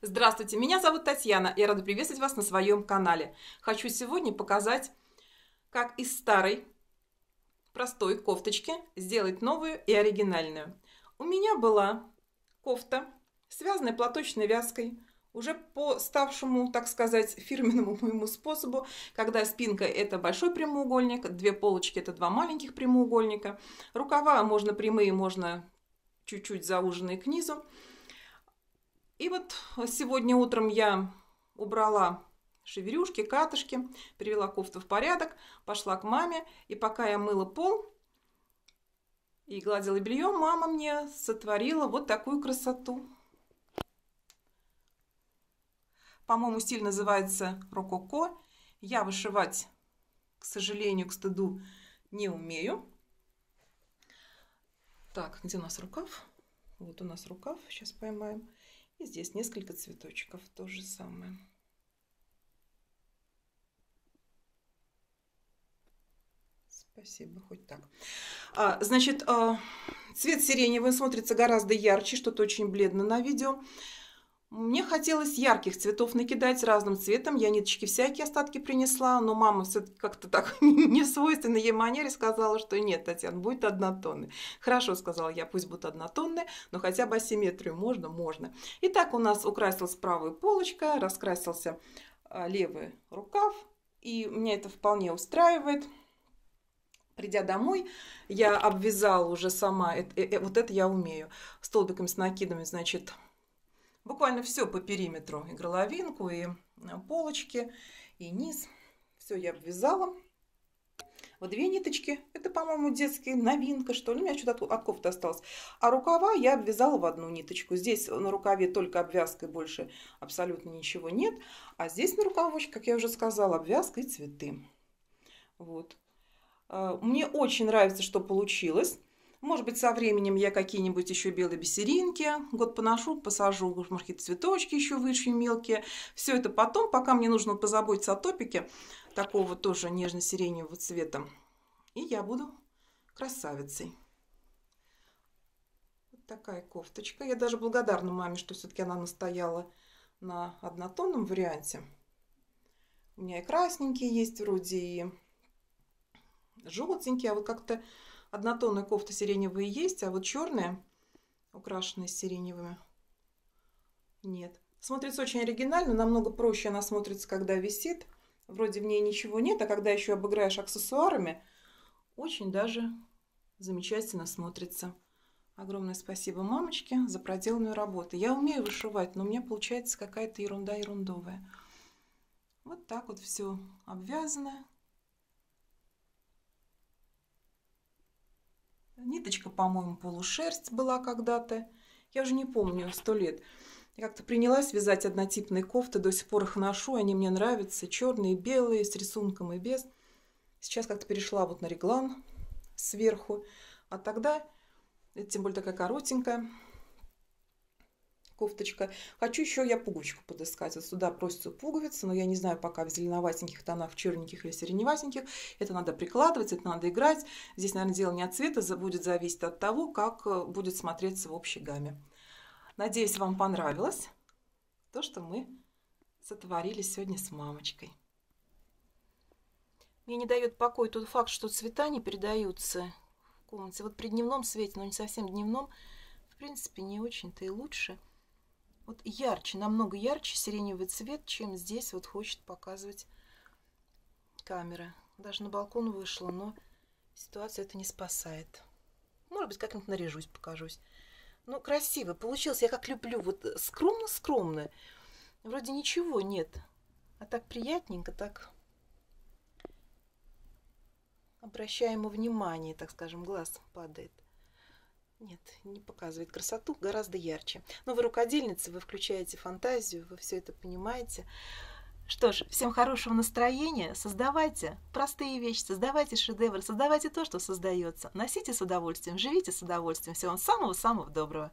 Здравствуйте, меня зовут Татьяна. Я рада приветствовать вас на своем канале. Хочу сегодня показать, как из старой простой кофточки сделать новую и оригинальную. У меня была кофта, связанная платочной вязкой, уже по ставшему, так сказать, фирменному моему способу, когда спинка это большой прямоугольник, две полочки это два маленьких прямоугольника, рукава можно прямые, можно чуть-чуть зауженные к низу. И вот сегодня утром я убрала шеверюшки, катышки, привела кофту в порядок, пошла к маме, и пока я мыла пол и гладила белье, мама мне сотворила вот такую красоту. По-моему, стиль называется рококо. Я вышивать, к сожалению, к стыду, не умею. Так, где у нас рукав? Вот у нас рукав, сейчас поймаем. И здесь несколько цветочков, то же самое. Спасибо, хоть так. А, значит, а, цвет сиреневый смотрится гораздо ярче, что-то очень бледно на видео. Мне хотелось ярких цветов накидать разным цветом. Я ниточки всякие остатки принесла, но мама все-таки как-то так не свойственной ей манере сказала, что нет, Татьяна, будет однотонный. Хорошо, сказала я, пусть будет однотонный, но хотя бы асимметрию можно? Можно. Итак, у нас украсилась правая полочка, раскрасился а, левый рукав, и меня это вполне устраивает. Придя домой, я обвязала уже сама, э, э, э, вот это я умею, столбиками с накидами, значит, Буквально все по периметру. И горловинку, и э, полочки, и низ. Все я обвязала. Вот две ниточки. Это, по-моему, детская новинка, что ли. У меня что-то от, от кофты осталось. А рукава я обвязала в одну ниточку. Здесь на рукаве только обвязка, и больше абсолютно ничего нет. А здесь на рукавочке, как я уже сказала, обвязка и цветы. Вот. Э, мне очень нравится, что получилось. Может быть, со временем я какие-нибудь еще белые бисеринки год поношу, посажу, может, какие-то цветочки еще вышью мелкие. Все это потом, пока мне нужно позаботиться о топике такого тоже нежно-сиреневого цвета. И я буду красавицей. Вот такая кофточка. Я даже благодарна маме, что все-таки она настояла на однотонном варианте. У меня и красненькие есть вроде, и желтенькие, а вот как-то однотонная кофта сиреневые есть, а вот черная, украшенная сиреневыми, нет. Смотрится очень оригинально, намного проще она смотрится, когда висит. Вроде в ней ничего нет, а когда еще обыграешь аксессуарами, очень даже замечательно смотрится. Огромное спасибо мамочке за проделанную работу. Я умею вышивать, но у меня получается какая-то ерунда ерундовая. Вот так вот все обвязано. Ниточка, по-моему, полушерсть была когда-то. Я уже не помню, сто лет. Я как-то принялась вязать однотипные кофты, до сих пор их ношу, они мне нравятся. Черные, белые, с рисунком и без. Сейчас как-то перешла вот на реглан сверху. А тогда, тем более такая коротенькая, кофточка. Хочу еще я пуговичку подыскать. Вот сюда просится пуговица, но я не знаю пока в зеленоватеньких тонах, в черненьких или сиреневатеньких. Это надо прикладывать, это надо играть. Здесь, наверное, дело не от цвета, будет зависеть от того, как э, будет смотреться в общей гамме. Надеюсь, вам понравилось то, что мы сотворили сегодня с мамочкой. Мне не дает покоя тот факт, что цвета не передаются в комнате. Вот при дневном свете, но не совсем дневном, в принципе, не очень-то и лучше вот ярче, намного ярче сиреневый цвет, чем здесь вот хочет показывать камера. Даже на балкон вышла, но ситуация это не спасает. Может быть, как-нибудь наряжусь, покажусь. Ну, красиво получилось. Я как люблю. Вот скромно-скромно. Вроде ничего нет. А так приятненько, так обращаемо внимание, так скажем, глаз падает. Нет, не показывает красоту, гораздо ярче. Но вы рукодельница, вы включаете фантазию, вы все это понимаете. Что ж, всем хорошего настроения, создавайте простые вещи, создавайте шедевры, создавайте то, что создается. Носите с удовольствием, живите с удовольствием. Всего вам самого-самого доброго.